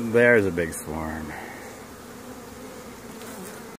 There's a big swarm.